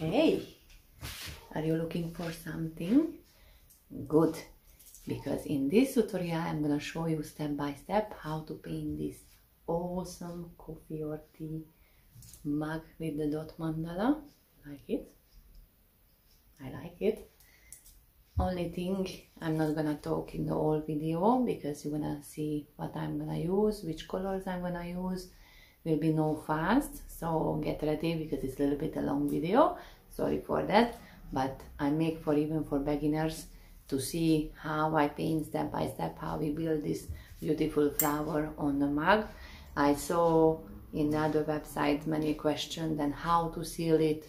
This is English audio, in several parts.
Hey, are you looking for something? Good, because in this tutorial I'm gonna show you step by step how to paint this awesome coffee or tea mug with the dot mandala. Like it? I like it. Only thing, I'm not gonna talk in the whole video because you're gonna see what I'm gonna use, which colors I'm gonna use, will be no fast so get ready because it's a little bit a long video. Sorry for that but I make for even for beginners to see how I paint step by step how we build this beautiful flower on the mug. I saw in the other websites many questions and how to seal it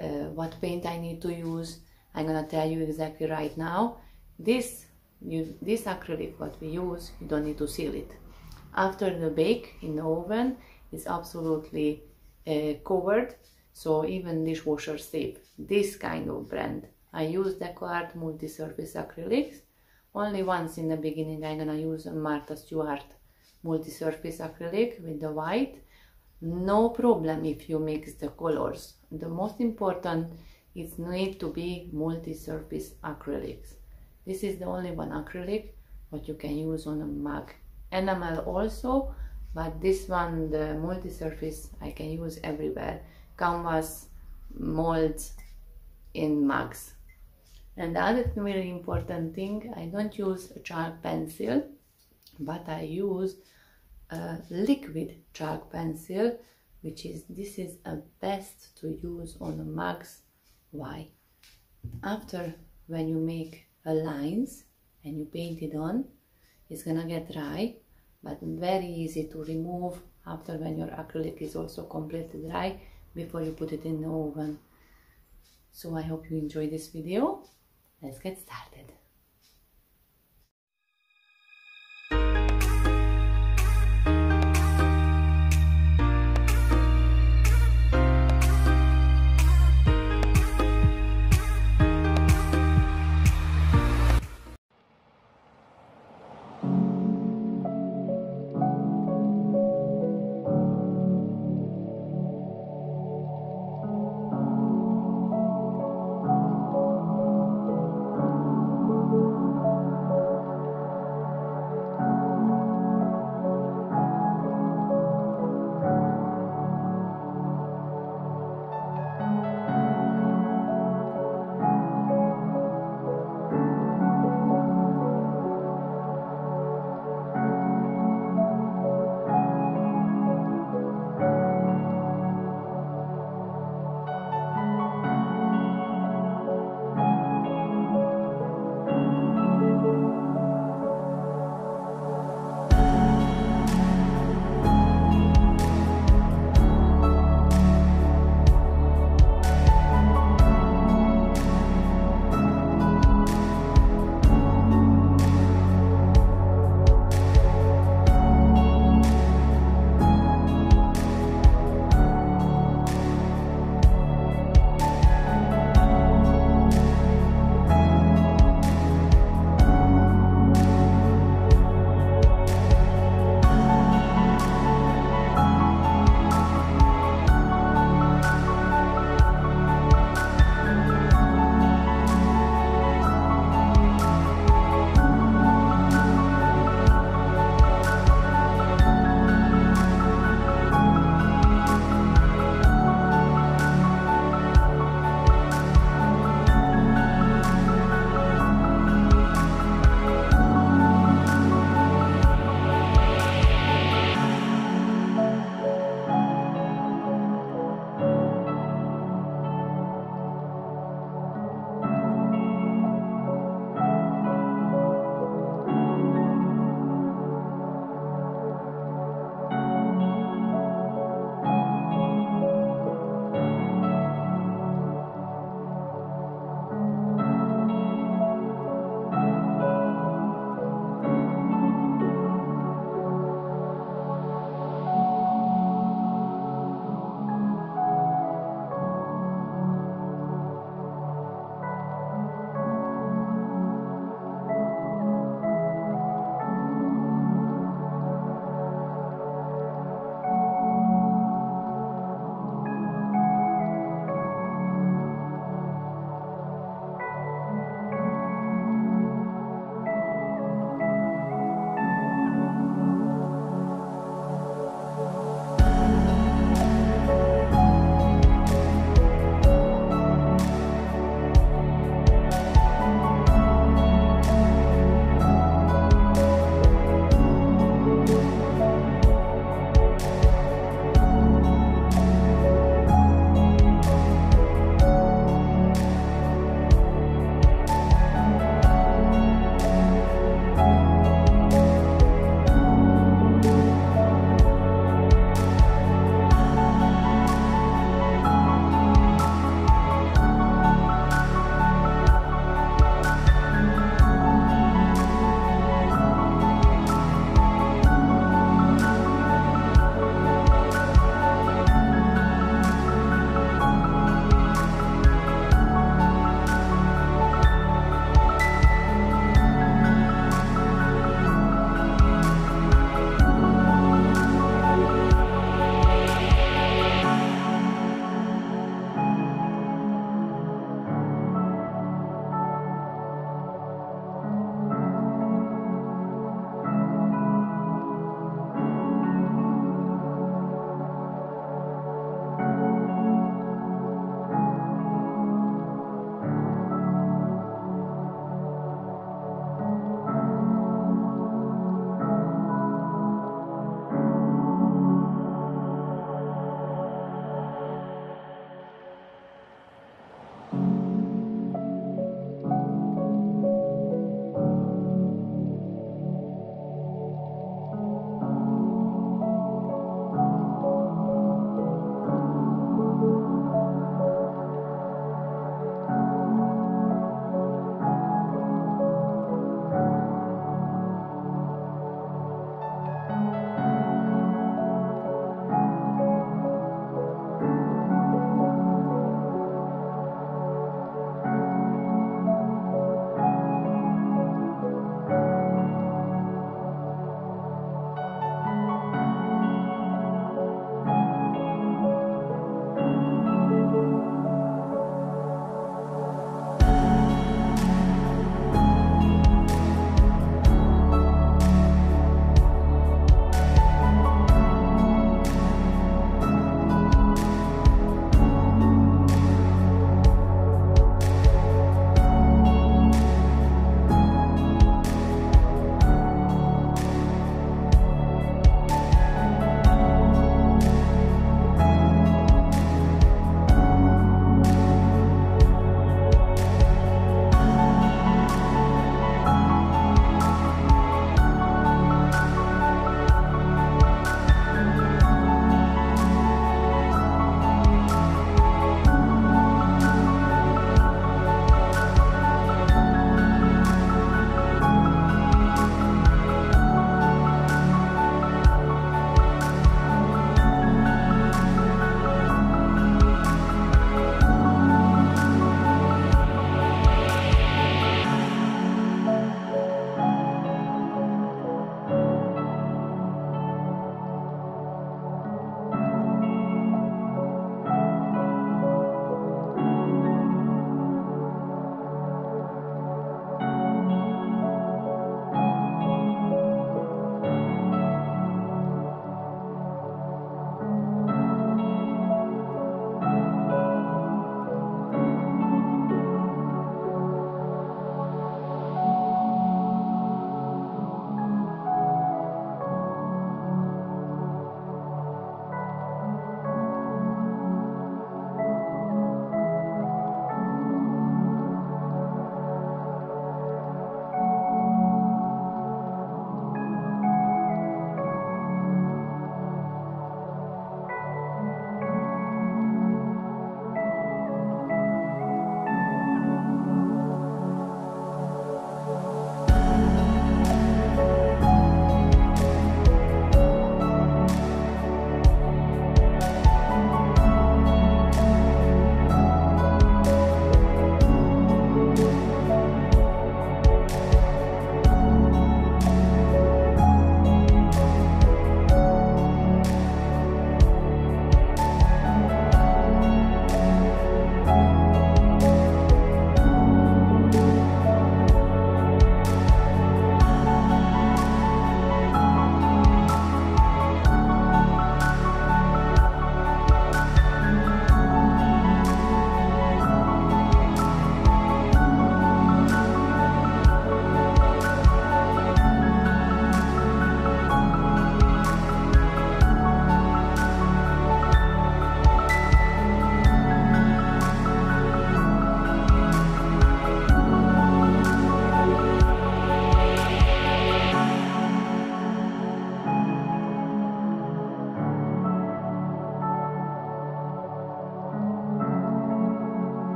uh, what paint I need to use. I'm gonna tell you exactly right now this you, this acrylic what we use you don't need to seal it. After the bake in the oven is absolutely uh, covered. So even dishwasher safe this kind of brand. I use DecoArt multi-surface acrylics. Only once in the beginning I'm gonna use a Martha Stewart multi-surface acrylic with the white. No problem if you mix the colors. The most important is need to be multi-surface acrylics. This is the only one acrylic what you can use on a mug. Enamel also but this one the multi-surface I can use everywhere. Canvas molds in mugs. And the other very important thing I don't use a chalk pencil but I use a liquid chalk pencil which is this is a best to use on the mugs why after when you make a lines and you paint it on it's gonna get dry but very easy to remove after when your acrylic is also completely dry before you put it in the oven. So i hope you enjoy this video. Let's get started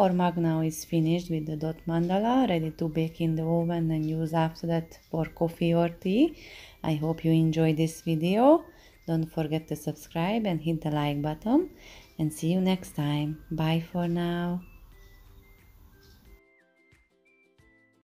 Our mug now is finished with the dot mandala, ready to bake in the oven and use after that for coffee or tea. I hope you enjoyed this video. Don't forget to subscribe and hit the like button and see you next time. Bye for now.